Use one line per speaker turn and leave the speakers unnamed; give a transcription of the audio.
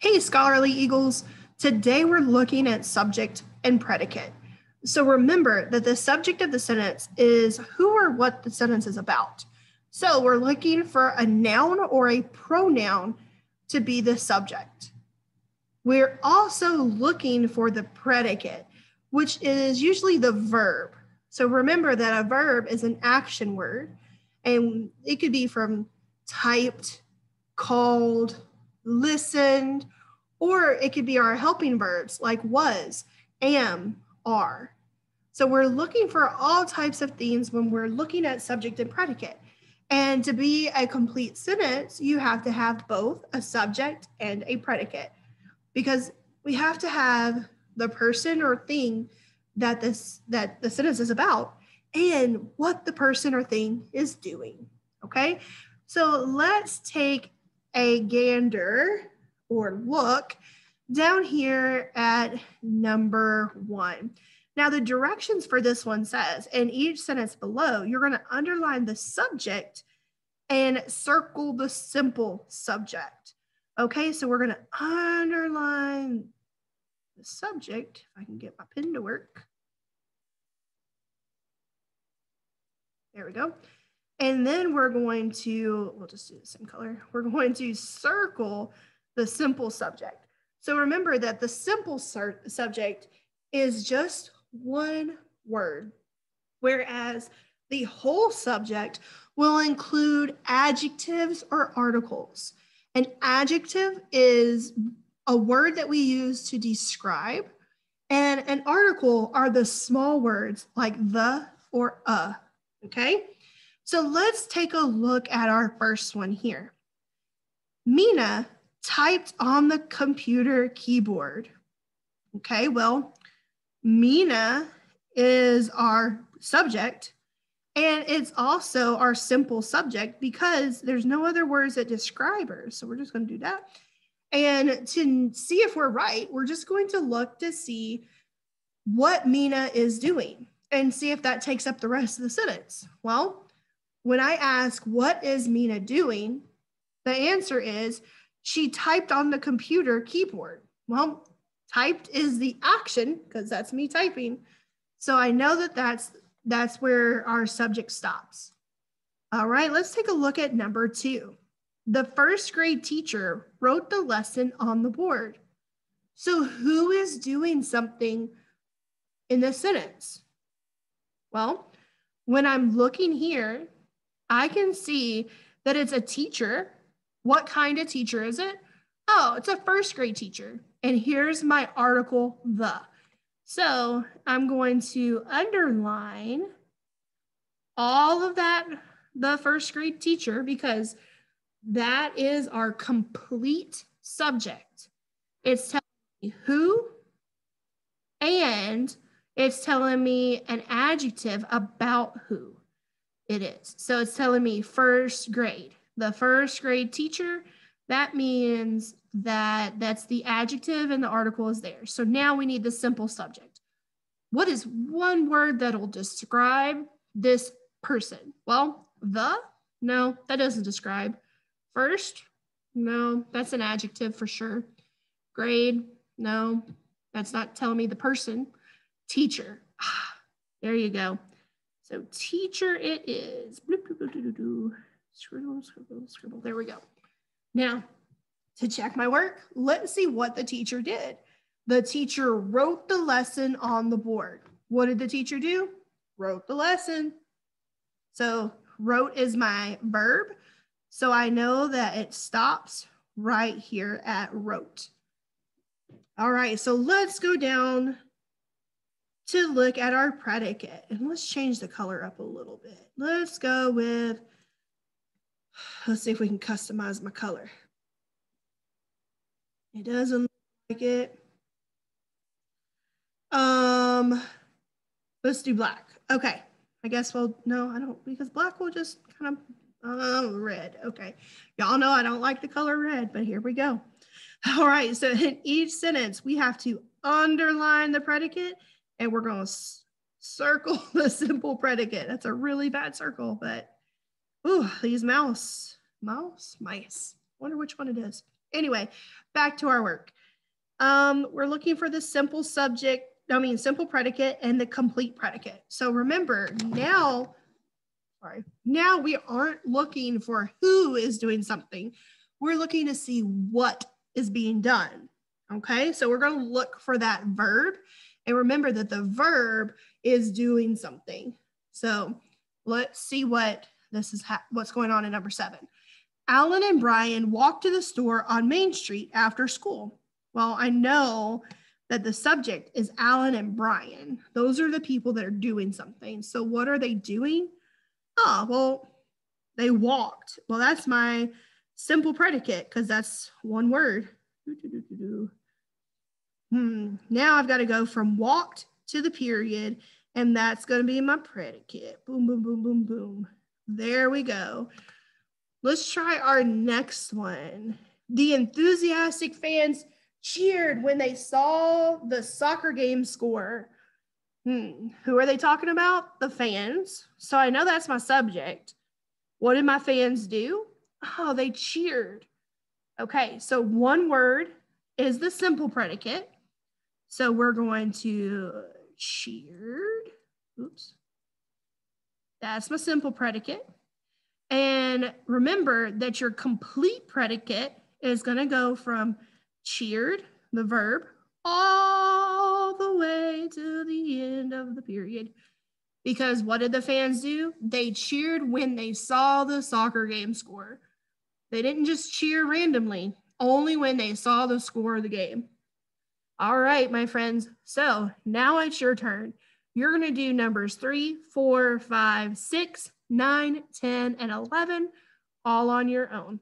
Hey, Scholarly Eagles. Today we're looking at subject and predicate. So remember that the subject of the sentence is who or what the sentence is about. So we're looking for a noun or a pronoun to be the subject. We're also looking for the predicate, which is usually the verb. So remember that a verb is an action word, and it could be from typed, called, listened, or it could be our helping verbs like was, am, are. So we're looking for all types of things when we're looking at subject and predicate. And to be a complete sentence, you have to have both a subject and a predicate because we have to have the person or thing that this that the sentence is about and what the person or thing is doing. Okay? So let's take a gander or look down here at number 1. Now, the directions for this one says in each sentence below, you're going to underline the subject and circle the simple subject. Okay, so we're going to underline the subject. If I can get my pen to work. There we go. And then we're going to, we'll just do the same color. We're going to circle the simple subject. So remember that the simple subject is just one word, whereas the whole subject will include adjectives or articles. An adjective is a word that we use to describe, and an article are the small words like the or a, okay? So let's take a look at our first one here. Mina typed on the computer keyboard. Okay, well, Mina is our subject and it's also our simple subject because there's no other words that describe her. So we're just going to do that. And to see if we're right, we're just going to look to see what Mina is doing and see if that takes up the rest of the sentence. Well, when I ask, what is Mina doing? The answer is she typed on the computer keyboard. Well, typed is the action because that's me typing. So I know that that's, that's where our subject stops. All right, let's take a look at number two. The first grade teacher wrote the lesson on the board. So who is doing something in this sentence? Well, when I'm looking here, I can see that it's a teacher. What kind of teacher is it? Oh, it's a first grade teacher. And here's my article, the. So I'm going to underline all of that, the first grade teacher, because that is our complete subject. It's telling me who and it's telling me an adjective about who it is. So it's telling me first grade. The first grade teacher, that means that that's the adjective and the article is there. So now we need the simple subject. What is one word that'll describe this person? Well, the, no, that doesn't describe. First, no, that's an adjective for sure. Grade, no, that's not telling me the person. Teacher, ah, there you go. So teacher it is. Scribble, scribble, scribble. There we go. Now, to check my work, let's see what the teacher did. The teacher wrote the lesson on the board. What did the teacher do? Wrote the lesson. So wrote is my verb. So I know that it stops right here at wrote. All right, so let's go down to look at our predicate. And let's change the color up a little bit. Let's go with, let's see if we can customize my color. It doesn't look like it. Um, let's do black. Okay. I guess well, no, I don't because black will just kind of oh red. Okay. Y'all know I don't like the color red, but here we go. All right. So in each sentence, we have to underline the predicate and we're going to circle the simple predicate. That's a really bad circle, but ooh, these mouse, mouse, mice. Wonder which one it is. Anyway, back to our work. Um, we're looking for the simple subject, I mean, simple predicate and the complete predicate. So remember now, sorry, now we aren't looking for who is doing something. We're looking to see what is being done. Okay, so we're going to look for that verb. And remember that the verb is doing something. So let's see what this is what's going on in number seven. Alan and Brian walked to the store on Main Street after school. Well, I know that the subject is Alan and Brian. Those are the people that are doing something. So what are they doing? Oh, well, they walked. Well, that's my simple predicate because that's one word. Hmm. Now I've got to go from walked to the period, and that's going to be my predicate. Boom, boom, boom, boom, boom. There we go. Let's try our next one. The enthusiastic fans cheered when they saw the soccer game score. Hmm. Who are they talking about? The fans. So I know that's my subject. What did my fans do? Oh, they cheered. Okay, so one word is the simple predicate. So we're going to cheered. Oops. That's my simple predicate. And remember that your complete predicate is going to go from cheered, the verb, all the way to the end of the period. Because what did the fans do? They cheered when they saw the soccer game score. They didn't just cheer randomly, only when they saw the score of the game. All right, my friends. So now it's your turn. You're going to do numbers three, four, five, six, nine, 10, and 11 all on your own.